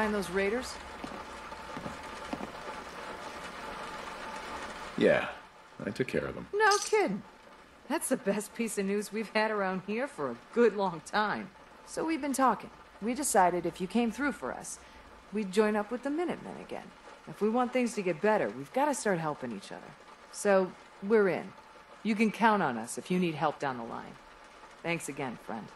find those raiders? Yeah, I took care of them. No kidding. That's the best piece of news we've had around here for a good long time. So we've been talking. We decided if you came through for us, we'd join up with the Minutemen again. If we want things to get better, we've got to start helping each other. So, we're in. You can count on us if you need help down the line. Thanks again, friend.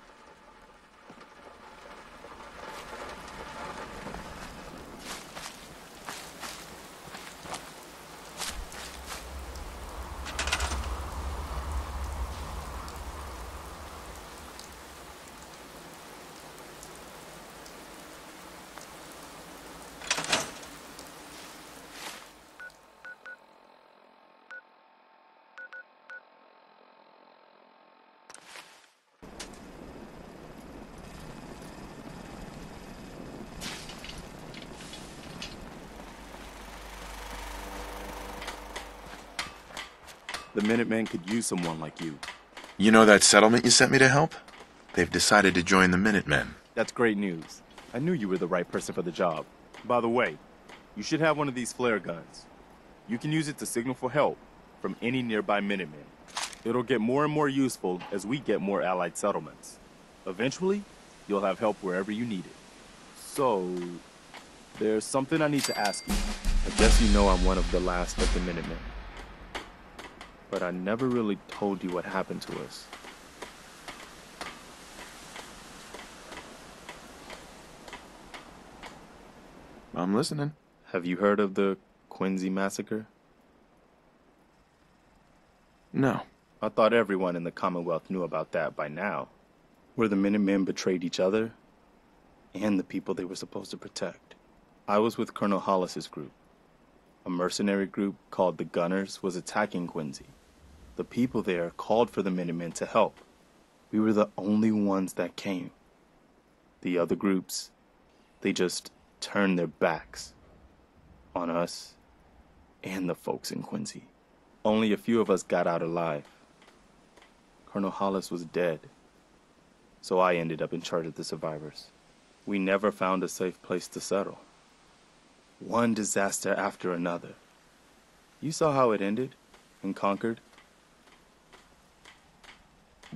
The Minutemen could use someone like you. You know that settlement you sent me to help? They've decided to join the Minutemen. That's great news. I knew you were the right person for the job. By the way, you should have one of these flare guns. You can use it to signal for help from any nearby Minutemen. It'll get more and more useful as we get more allied settlements. Eventually, you'll have help wherever you need it. So, there's something I need to ask you. I guess you know I'm one of the last of the Minutemen. But I never really told you what happened to us. I'm listening. Have you heard of the Quincy Massacre? No. I thought everyone in the Commonwealth knew about that by now. Where the Minutemen betrayed each other and the people they were supposed to protect. I was with Colonel Hollis's group. A mercenary group called the Gunners was attacking Quincy. The people there called for the Minutemen to help. We were the only ones that came. The other groups, they just turned their backs on us and the folks in Quincy. Only a few of us got out alive. Colonel Hollis was dead, so I ended up in charge of the survivors. We never found a safe place to settle. One disaster after another. You saw how it ended in Concord.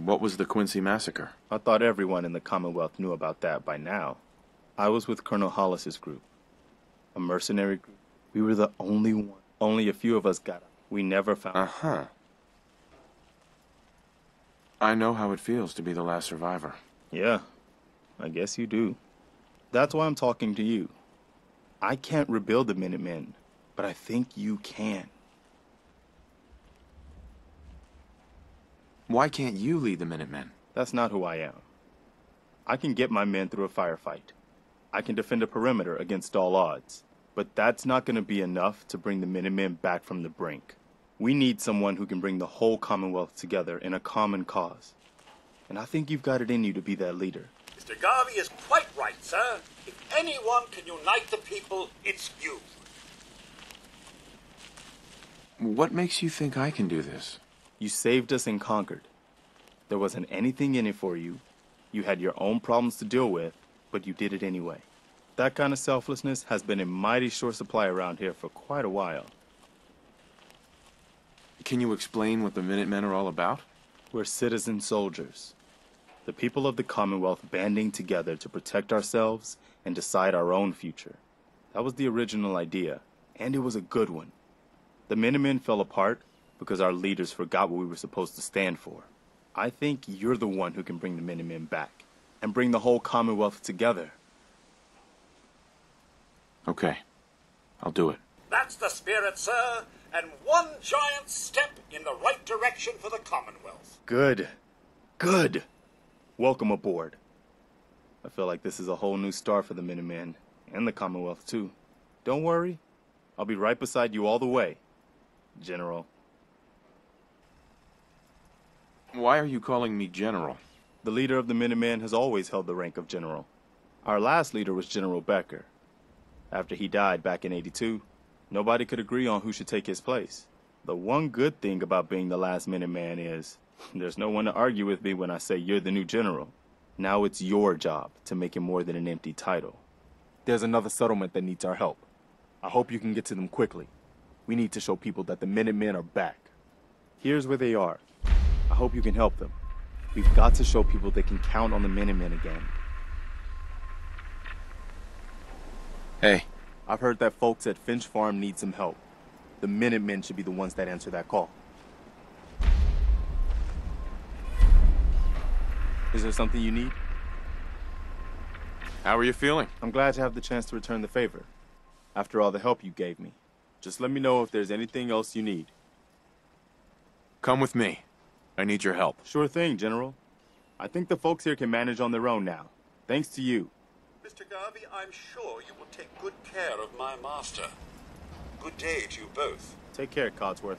What was the Quincy Massacre? I thought everyone in the Commonwealth knew about that by now. I was with Colonel Hollis's group, a mercenary group. We were the only one. Only a few of us got out. We never found. Uh huh. I know how it feels to be the last survivor. Yeah, I guess you do. That's why I'm talking to you. I can't rebuild the Minutemen, but I think you can. Why can't you lead the Minutemen? That's not who I am. I can get my men through a firefight. I can defend a perimeter against all odds. But that's not going to be enough to bring the Minutemen back from the brink. We need someone who can bring the whole Commonwealth together in a common cause. And I think you've got it in you to be that leader. Mr. Garvey is quite right, sir. If anyone can unite the people, it's you. What makes you think I can do this? You saved us in Concord. There wasn't anything in it for you. You had your own problems to deal with, but you did it anyway. That kind of selflessness has been in mighty short supply around here for quite a while. Can you explain what the Minutemen are all about? We're citizen soldiers. The people of the Commonwealth banding together to protect ourselves and decide our own future. That was the original idea, and it was a good one. The Minutemen fell apart because our leaders forgot what we were supposed to stand for. I think you're the one who can bring the Minutemen back and bring the whole Commonwealth together. Okay. I'll do it. That's the spirit, sir, and one giant step in the right direction for the Commonwealth. Good. Good. Welcome aboard. I feel like this is a whole new start for the Minutemen and the Commonwealth, too. Don't worry. I'll be right beside you all the way, General. Why are you calling me General? The leader of the Minutemen has always held the rank of General. Our last leader was General Becker. After he died back in 82, nobody could agree on who should take his place. The one good thing about being the last Minuteman is there's no one to argue with me when I say you're the new general. Now it's your job to make it more than an empty title. There's another settlement that needs our help. I hope you can get to them quickly. We need to show people that the Minutemen are back. Here's where they are. I hope you can help them. We've got to show people they can count on the Minutemen again. Hey, I've heard that folks at Finch Farm need some help. The Minutemen should be the ones that answer that call. Is there something you need? How are you feeling? I'm glad to have the chance to return the favor. After all the help you gave me. Just let me know if there's anything else you need. Come with me. I need your help. Sure thing, General. I think the folks here can manage on their own now. Thanks to you. Mr. Garvey, I'm sure you will take good care of my master. Good day to you both. Take care, Codsworth.